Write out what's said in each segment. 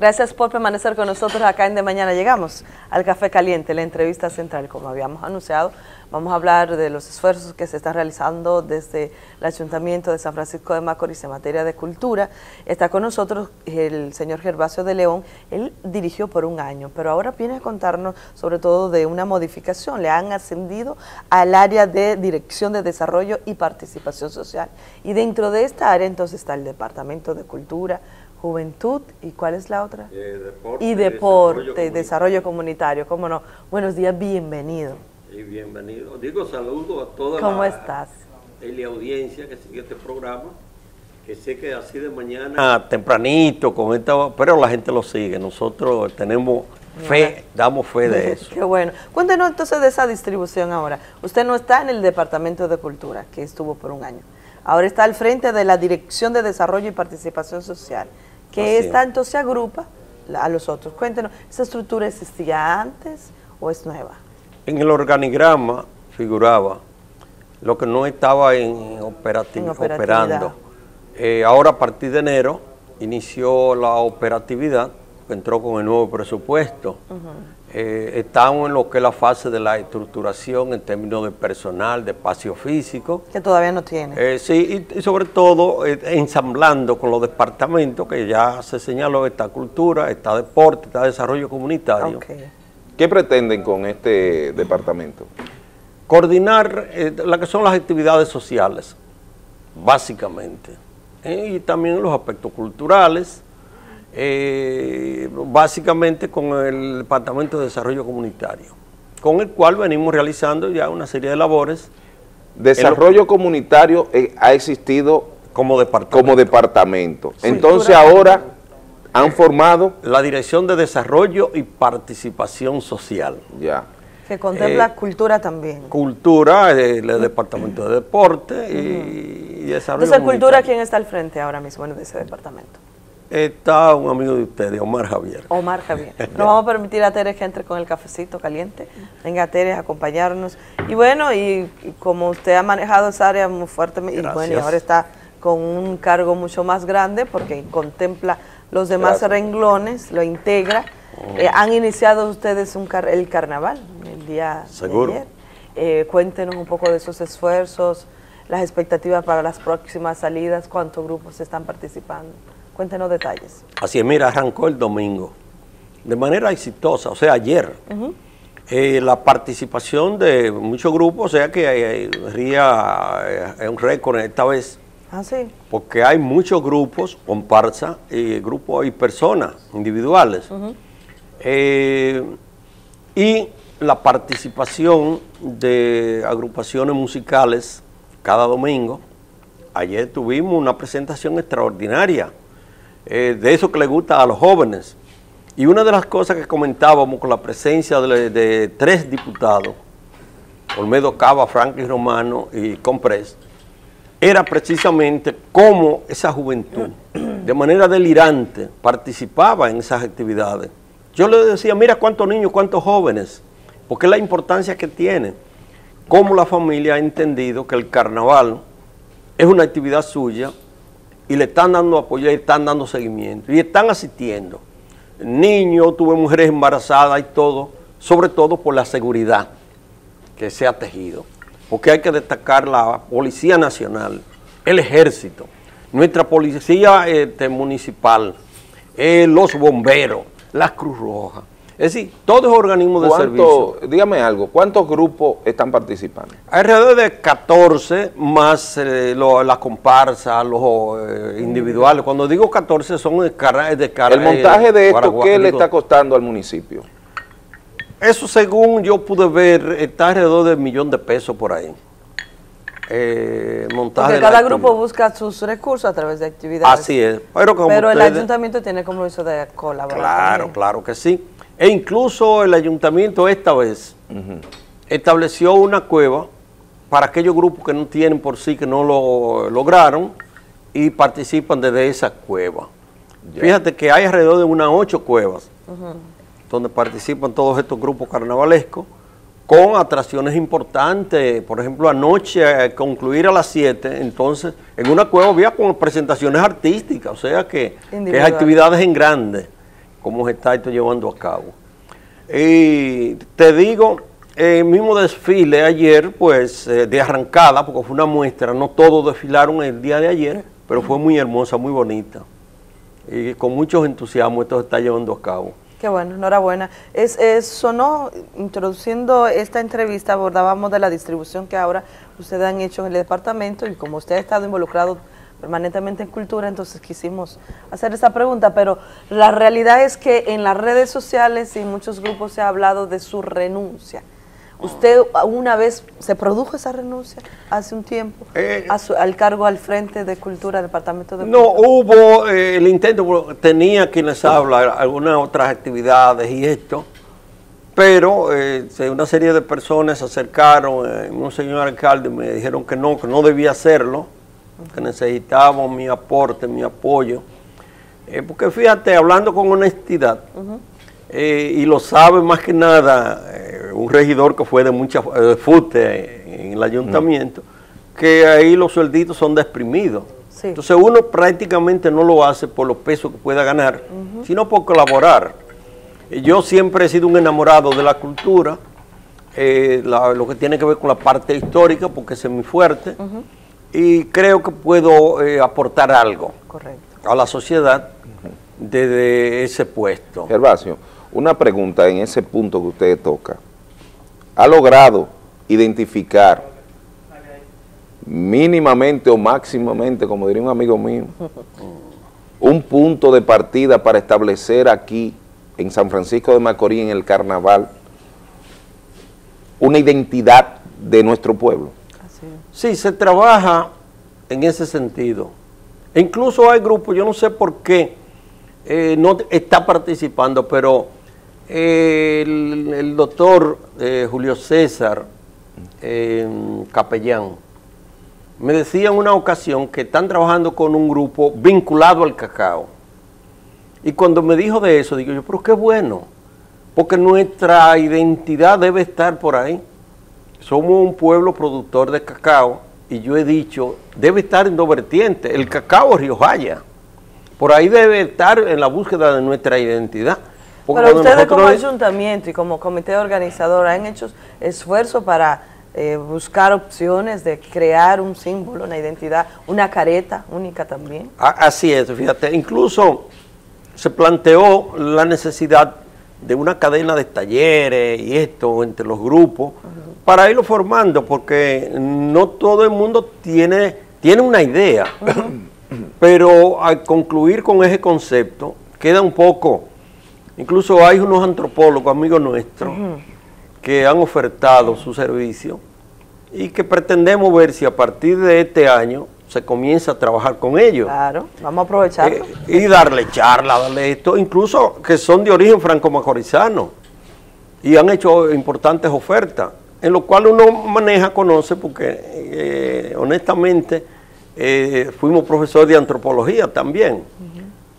Gracias por permanecer con nosotros acá en De Mañana. Llegamos al Café Caliente, la entrevista central, como habíamos anunciado. Vamos a hablar de los esfuerzos que se están realizando desde el Ayuntamiento de San Francisco de Macorís en materia de cultura. Está con nosotros el señor Gervasio de León. Él dirigió por un año, pero ahora viene a contarnos sobre todo de una modificación. Le han ascendido al área de Dirección de Desarrollo y Participación Social. Y dentro de esta área entonces está el Departamento de Cultura, Juventud y ¿cuál es la otra? Eh, deporte, y deporte, desarrollo, comunitario. ¿Cómo no? Buenos días, bienvenido. Y bienvenido. Digo saludo a toda ¿Cómo la, estás? la audiencia que sigue este programa, que sé que así de mañana ah, tempranito, con esta, pero la gente lo sigue. Nosotros tenemos fe, damos fe de eso. Qué bueno. Cuéntenos entonces de esa distribución ahora. Usted no está en el Departamento de Cultura, que estuvo por un año. Ahora está al frente de la Dirección de Desarrollo y Participación Social que esta entonces agrupa a los otros. Cuéntenos, ¿esa estructura existía antes o es nueva? En el organigrama figuraba lo que no estaba en, operando. Eh, ahora a partir de enero inició la operatividad, entró con el nuevo presupuesto. Eh, estamos en lo que es la fase de la estructuración en términos de personal, de espacio físico. Que todavía no tiene. Eh, sí, y, sobre todo eh, ensamblando con los departamentos que ya se señaló, está cultura, está deporte, está desarrollo comunitario. ¿Qué pretenden con este departamento? Coordinar las que son las actividades sociales, básicamente, y también los aspectos culturales, eh, básicamente con el Departamento de Desarrollo Comunitario, con el cual venimos realizando ya una serie de labores. Desarrollo comunitario eh, ha existido como departamento. Como departamento. Entonces ahora han formado... La Dirección de Desarrollo y Participación Social. Ya. Que contempla eh, cultura también. Cultura, el, Departamento de Deporte y, Desarrollo Entonces, ¿cultura quién está al frente ahora mismo en ese departamento? Está un amigo de ustedes, Omar Javier. Omar Javier. Nos vamos a permitir a Tere que entre con el cafecito caliente. Venga, Tere, a acompañarnos. Y bueno, y, como usted ha manejado esa área muy fuertemente, y bueno, y ahora está con un cargo mucho más grande porque contempla los demás renglones, lo integra. Oh. Eh, han iniciado ustedes un el carnaval el día Seguro. de ayer. Eh, cuéntenos un poco de esos esfuerzos, las expectativas para las próximas salidas, cuántos grupos están participando. Cuéntenos detalles. Así es, mira, arrancó el domingo de manera exitosa, o sea, ayer. Eh, la participación de muchos grupos, o sea que eh, Ría es un récord esta vez. Ah, sí. Porque hay muchos grupos, comparsa, y grupos y personas individuales. Eh, y la participación de agrupaciones musicales cada domingo. Ayer tuvimos una presentación extraordinaria eh, de eso que le gusta a los jóvenes. Y una de las cosas que comentábamos con la presencia de, tres diputados, Olmedo Cava, Franklin Romano y Comprés, era precisamente cómo esa juventud, de manera delirante, participaba en esas actividades. Yo le decía, mira cuántos niños, cuántos jóvenes, porque es la importancia que tiene, cómo la familia ha entendido que el carnaval es una actividad suya y le están dando apoyo y están dando seguimiento y están asistiendo. Niños, tuve mujeres embarazadas y todo, sobre todo por la seguridad que se ha tejido. Porque hay que destacar la Policía Nacional, el Ejército, nuestra Policía este, Municipal, eh, los bomberos, la Cruz Roja, es decir, todos los organismos de servicio. Dígame algo, ¿cuántos grupos están participando? Alrededor de 14, más eh, las comparsas, los eh, individuales. Cuando digo 14 son de cara. De cara ¿El montaje de esto qué le está costando al municipio? Eso según yo pude ver, está alrededor de un millón de pesos por ahí. Eh, Porque cada grupo busca sus recursos a través de actividades. Así es. Pero, el ayuntamiento tiene como eso de colaborar. Claro, claro que sí. E incluso el ayuntamiento esta vez estableció una cueva para aquellos grupos que no tienen por sí, que no lo lograron y participan desde esa cueva. Fíjate que hay alrededor de unas ocho cuevas donde participan todos estos grupos carnavalescos con atracciones importantes. Por ejemplo, anoche, eh, concluir a las 7, entonces, en una cueva había con presentaciones artísticas, o sea que, que es actividades en grande cómo se está esto llevando a cabo. Y te digo, el mismo desfile ayer, pues eh, de arrancada, porque fue una muestra, no todos desfilaron el día de ayer, pero fue muy hermosa, muy bonita. Y con muchos entusiasmo esto se está llevando a cabo. Qué bueno, enhorabuena. Es, es, sonó, introduciendo esta entrevista, abordábamos de la distribución que ahora ustedes han hecho en el departamento y como usted ha estado involucrado permanentemente en cultura, entonces quisimos hacer esa pregunta, pero la realidad es que en las redes sociales y en muchos grupos se ha hablado de su renuncia. ¿Usted una vez se produjo esa renuncia hace un tiempo Eh, su- al cargo al frente de Cultura, Departamento de No, Cultura? hubo eh, el intento, tenía quienes hablan, algunas otras actividades y esto, pero eh, una serie de personas se acercaron, un señor alcalde me dijeron que no, que no debía hacerlo, que necesitaban mi aporte, mi apoyo. Eh, porque fíjate, hablando con honestidad, eh, y lo sabe más que nada eh, un regidor que fue de mucha fute en el ayuntamiento, que ahí los suelditos son desprimidos. Sí. Entonces uno prácticamente no lo hace por los pesos que pueda ganar, sino por colaborar. Yo siempre he sido un enamorado de la cultura, la- lo que tiene que ver con la parte histórica, porque ese es mi fuerte, y creo que puedo eh, aportar algo Correcto. a la sociedad desde ese puesto. Gervasio, una pregunta en ese punto que usted toca. ¿Ha logrado identificar mínimamente o máximamente, como diría un amigo mío, un punto de partida para establecer aquí, en San Francisco de Macorís, en el carnaval, una identidad de nuestro pueblo? Sí, se trabaja en ese sentido. E incluso hay grupos, yo no sé por qué eh, no está participando, pero eh, el, doctor eh, Julio César Capellán me decía en una ocasión que están trabajando con un grupo vinculado al cacao. Y cuando me dijo de eso, digo yo, pero qué bueno, porque nuestra identidad debe estar por ahí. Somos un pueblo productor de cacao y yo he dicho, debe estar en dos vertientes, el cacao riojaya. Por ahí debe estar en la búsqueda de nuestra identidad. Porque Pero ustedes como ayuntamiento y como comité organizador han hecho esfuerzo para eh, buscar opciones de crear un símbolo, una identidad, una careta única también. Así es, fíjate, incluso se planteó la necesidad de una cadena de talleres y esto entre los grupos para irlo formando, porque no todo el mundo tiene, tiene una idea, pero al concluir con ese concepto queda un poco, incluso hay unos antropólogos, amigos nuestros, que han ofertado su servicio y que pretendemos ver si a partir de este año se comienza a trabajar con ellos. Claro, vamos a aprovecharlo. Eh, y darle charla, darle esto, incluso que son de origen franco-macorizano y han hecho importantes ofertas, en lo cual uno maneja, conoce, porque eh, honestamente eh, fuimos profesores de antropología también.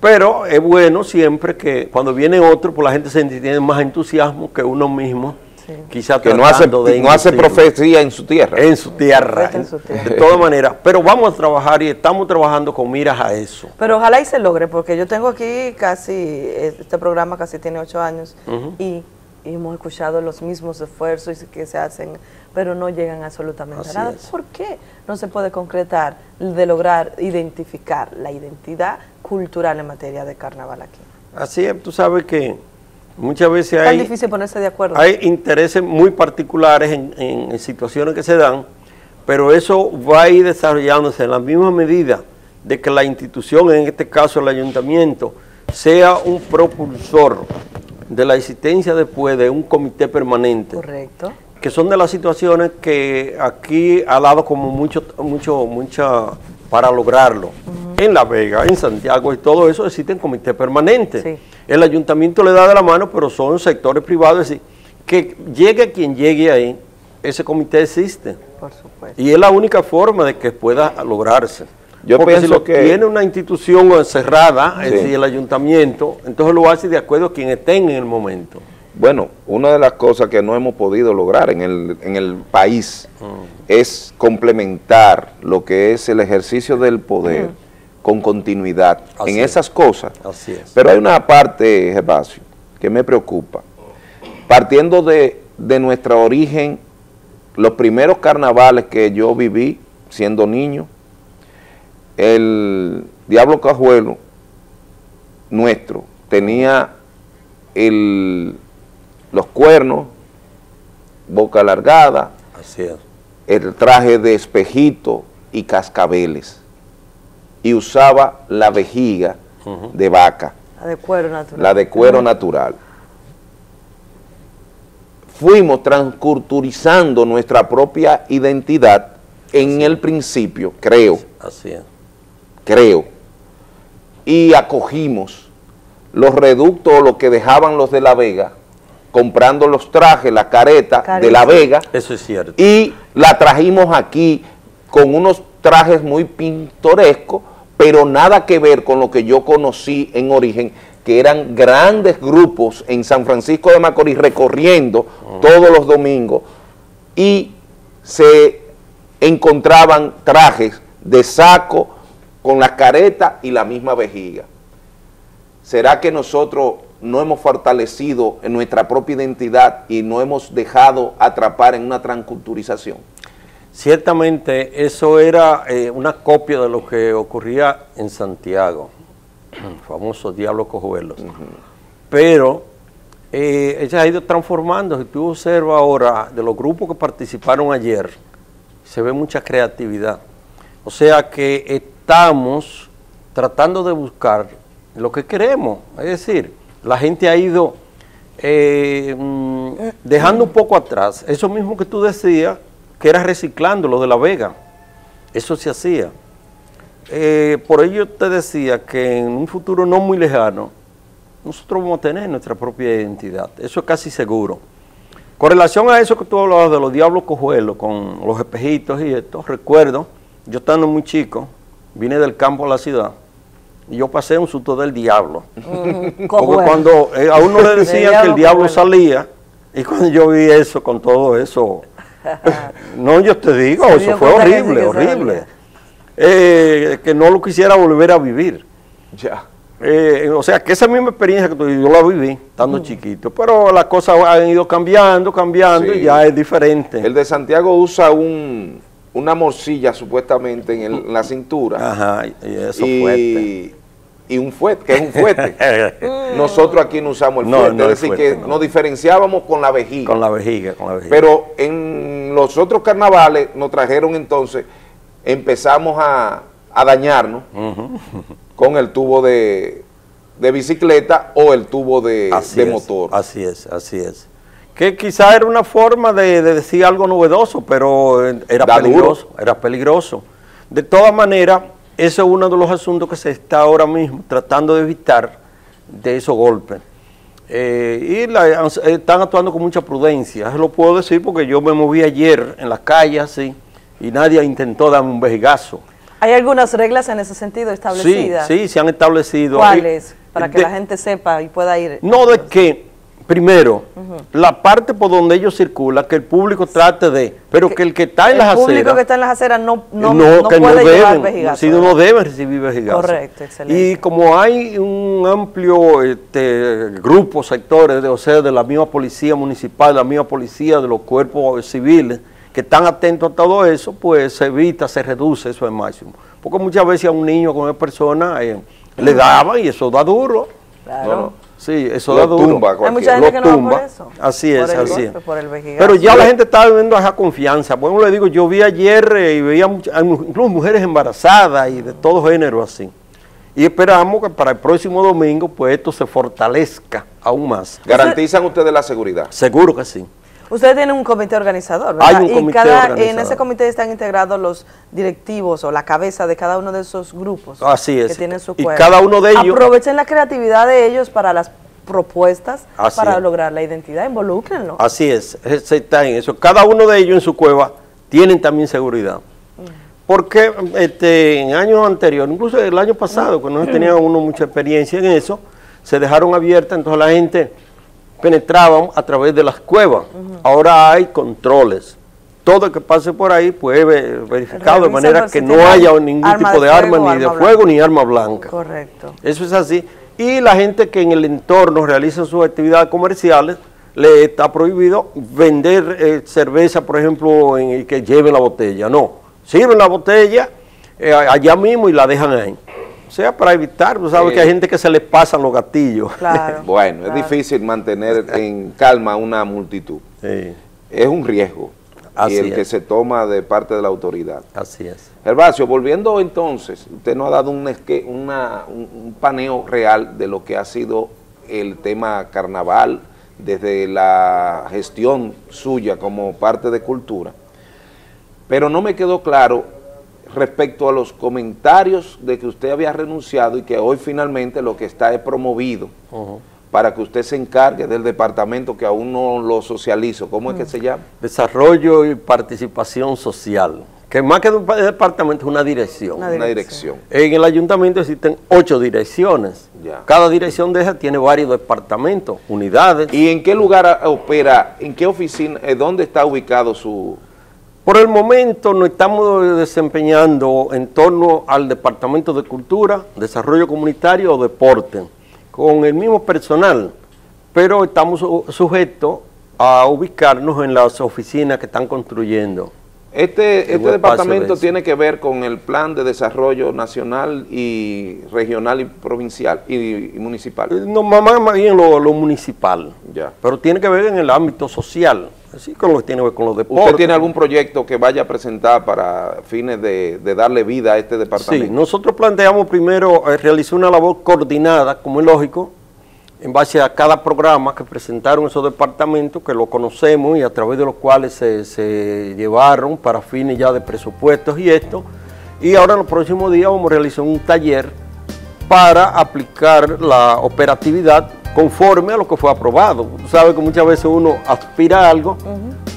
Pero es bueno siempre que cuando viene otro, pues la gente se tiene más entusiasmo que uno mismo, Sí. quizás Que no hace, de no hace profecía en su tierra. en su tierra, Profeta en su tierra. de todas maneras. Pero vamos a trabajar y estamos trabajando con miras a eso. Pero ojalá y se logre, porque yo tengo aquí casi, este programa casi tiene ocho años y, y hemos escuchado los mismos esfuerzos que se hacen, pero no llegan absolutamente Así a nada. es. ¿Por qué no se puede concretar de lograr identificar la identidad cultural en materia de carnaval aquí? Así es, tú sabes que muchas veces Es tan hay, difícil ponerse de acuerdo. hay intereses muy particulares en, en- en situaciones que se dan, pero eso va a ir desarrollándose en la misma medida de que la institución, en este caso el ayuntamiento, sea un propulsor de la existencia después de un comité permanente. Correcto. que son de las situaciones que aquí ha dado como mucho, mucho, mucha para lograrlo. En La Vega, en Santiago y todo eso existen comités permanentes. Sí. El ayuntamiento le da de la mano, pero son sectores privados, es decir, que llegue quien llegue ahí, ese comité existe. Por supuesto. Y es la única forma de que pueda lograrse. Yo Porque pienso si lo que- tiene una institución cerrada, es Sí. decir, el ayuntamiento, entonces lo hace de acuerdo a quien esté en el momento. Bueno, una de las cosas que no hemos podido lograr en el, en el país es complementar lo que es el ejercicio del poder con continuidad Así en es. esas cosas. Así es. Pero hay una parte, Gervasio, que me preocupa. Partiendo de, de nuestro origen, los primeros carnavales que yo viví siendo niño, el Diablo Cajuelo nuestro tenía el, los cuernos, boca alargada, Así es. el traje de espejito y cascabeles y usaba la vejiga de vaca, La de cuero natural. la de cuero natural. Fuimos transculturizando nuestra propia identidad en el principio, creo, Así es. creo, y acogimos los reductos o lo que dejaban los de La Vega, comprando los trajes, la careta de La. Vega, Eso es cierto. y la trajimos aquí con unos trajes muy pintorescos, pero nada que ver con lo que yo conocí en origen, que eran grandes grupos en San Francisco de Macorís recorriendo todos los domingos y se encontraban trajes de saco con la careta y la misma vejiga. ¿Será que nosotros no hemos fortalecido en nuestra propia identidad y no hemos dejado atrapar en una transculturización? Ciertamente eso era eh, una copia de lo que ocurría en Santiago, el famoso Diablo Cojuelos. Pero eh, ella ha ido transformando. Si tú observas ahora de los grupos que participaron ayer, se ve mucha creatividad. O sea que estamos tratando de buscar lo que queremos. Es decir, la gente ha ido eh, mm, dejando un poco atrás eso mismo que tú decías, que era reciclando lo de La Vega. Eso se hacía. Eh, por ello te decía que en un futuro no muy lejano, nosotros vamos a tener nuestra propia identidad. Eso es casi seguro. Con relación a eso que tú hablabas de los diablos cojuelos, con los espejitos y esto, recuerdo, yo estando muy chico, vine del campo a la ciudad y yo pasé un susto del diablo. Porque Cojuelo. cuando eh, a uno le De decían que el diablo cojuelo. salía, y cuando yo vi eso, con todo eso, no, yo te digo, Se eso fue horrible, que horrible. Eh, que no lo quisiera volver a vivir. Ya. Eh, o sea, que esa misma experiencia que tú yo la viví estando chiquito, pero las cosas han ido cambiando, cambiando Sí. y ya es diferente. El de Santiago usa un, una morcilla supuestamente en, el- en la cintura Ajá, y y eso fuerte. y, y un fuete, que es un fuete. Nosotros aquí no usamos el fuete, no, es decir, que no. nos diferenciábamos con la vejiga. con la vejiga, con la vejiga. Pero en los otros carnavales nos trajeron entonces, empezamos a, a dañarnos con el tubo de, de bicicleta o el tubo de, es, motor. Así es, así es. Que quizá era una forma de, de decir algo novedoso, pero eh, era Da peligroso, era peligroso. De todas maneras, eso es uno de los asuntos que se está ahora mismo tratando de evitar de esos golpes. Eh, y la- están actuando con mucha prudencia, lo puedo decir porque yo me moví ayer en las calles así, y nadie intentó darme un vejigazo. ¿Hay algunas reglas en ese sentido Sí, establecidas? sí, se han establecido. ¿Cuáles? Para que de- la gente sepa y pueda ir. No de que, primero, la parte por donde ellos circulan, que el público trate de, pero que, el que está en el las público aceras, que está en las aceras no, no, no, no que puede no llevar deben, vejigazo, sí, no deben recibir vejigazo. Correcto, excelente. Y como hay un amplio este, grupo, sectores, de, o sea, de la misma policía municipal, de la misma policía, de los cuerpos civiles, que están atentos a todo eso, pues se evita, se reduce eso al máximo. Porque muchas veces a un niño con una persona eh, le daban y eso da duro. Claro. No. Sí, eso Lo da duro. tumba Hay mucha gente Lo que no va por eso. Así es, por el así golpe, es. por el vejigazo. Pero ya la gente está viendo esa confianza. Bueno, le digo, yo vi ayer eh, y veía mucha- incluso mujeres embarazadas y de todo género así. Y esperamos que para el próximo domingo, pues esto se fortalezca aún más. ¿Garantizan ustedes la seguridad? Seguro que sí. Ustedes tienen un comité organizador, ¿verdad? Hay un y comité cada, en ese comité están integrados los directivos o la cabeza de cada uno de esos grupos. Así es. Que tienen su Y cuerpo. cada uno de ellos- Aprovechen la creatividad de ellos para las propuestas, Así para es. lograr la identidad. Involúcrenlo. Así es, se está en eso. Cada uno de ellos en su cueva tienen también seguridad. Porque este, en años anteriores, incluso el año pasado, cuando no tenía uno mucha experiencia en eso, se dejaron abiertas, entonces la gente penetraba a través de las cuevas. Ahora hay controles. todo el que pase por ahí puede ver- verificado de manera si que no haya ningún tipo de arma ni de fuego blanca. ni arma blanca. Correcto. Eso es así. Y la gente que en el entorno realiza sus actividades comerciales, le está prohibido vender eh, cerveza, por ejemplo, en, y que lleven la botella. No, sirven la botella eh, allá mismo y la dejan ahí. O sea, para evitar, tú sabes Eh. que hay gente que se le pasan los gatillos. Claro. Bueno, claro. es difícil mantener en calma una multitud. Sí, Es un riesgo. Así y el es. que se toma de parte de la autoridad. así es. Gervasio, volviendo entonces, usted nos ha dado un, esque- una- un, un paneo real de lo que ha sido el tema carnaval desde la gestión suya como parte de cultura, pero no me quedó claro respecto a los comentarios de que usted había renunciado y que hoy finalmente lo que está es promovido para que usted se encargue del departamento que aún no lo socializo. ¿Cómo es que se llama? Desarrollo y participación social, que más que un pa- departamento es una dirección. Una Una dirección. En el ayuntamiento existen ocho direcciones. Ya. Cada dirección de esas tiene varios departamentos, unidades. ¿Y en qué lugar opera, en qué oficina, eh, dónde está ubicado su... Por el momento nos estamos desempeñando en torno al Departamento de Cultura, Desarrollo Comunitario o Deporte, con el mismo personal, pero estamos su- sujetos a ubicarnos en las oficinas que están construyendo. Este, este departamento de tiene que ver con el plan de desarrollo nacional y regional y provincial y, y municipal. No, más, más bien lo, lo municipal, Ya. pero tiene que ver en el ámbito social, así con lo que tiene que ver con los deportes. ¿Usted tiene algún proyecto que vaya a presentar para fines de, de darle vida a este Sí, departamento? nosotros planteamos primero eh, realizar una labor coordinada, como es lógico, en base a cada programa que presentaron esos departamentos, que lo conocemos y a través de los cuales se, se llevaron para fines ya de presupuestos y esto. Y ahora en los próximos días vamos a realizar un taller para aplicar la operatividad conforme a lo que fue aprobado. Tú sabes que muchas veces uno aspira a algo,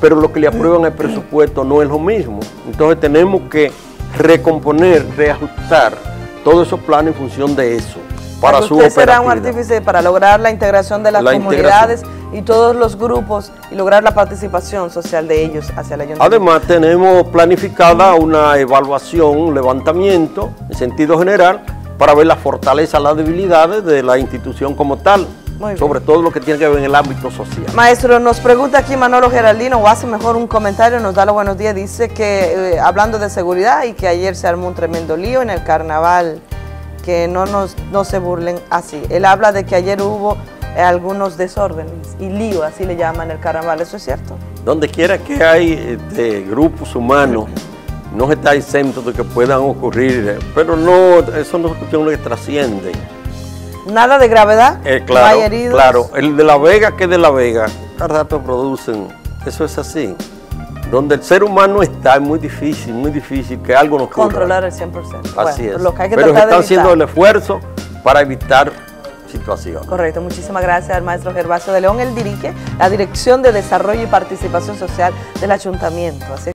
pero lo que le aprueban el presupuesto no es lo mismo. Entonces tenemos que recomponer, reajustar todos esos planes en función de eso, para su usted será un artífice para lograr la integración de las La comunidades y todos los grupos y lograr la participación social de ellos hacia el ayuntamiento. Además, tenemos planificada una evaluación, un levantamiento en sentido general para ver las fortalezas, las debilidades de la institución como tal, Muy bien. sobre todo lo que tiene que ver en el ámbito social. Maestro, nos pregunta aquí Manolo Geraldino, o hace mejor un comentario, nos da los buenos días, dice que eh, hablando de seguridad y que ayer se armó un tremendo lío en el carnaval, que no nos no se burlen así. Él habla de que ayer hubo eh, algunos desórdenes y lío, así le llaman el carnaval, ¿eso es cierto? Donde quiera que hay este, grupos humanos, no está exento de que puedan ocurrir, eh, pero no, eso no es cuestión que trasciende. Nada de gravedad, Eh, no claro, hay heridos. claro, el de La Vega que de La Vega, cada rato producen, eso es así. Donde el ser humano está es muy difícil, muy difícil que algo nos ocurra. Controlar el 100%. Así Bueno, es. Lo que hay que Pero se tratar de está haciendo el esfuerzo para evitar situaciones. Correcto, muchísimas gracias al maestro Gervasio de León. Él dirige la Dirección de Desarrollo y Participación Social del Ayuntamiento. Así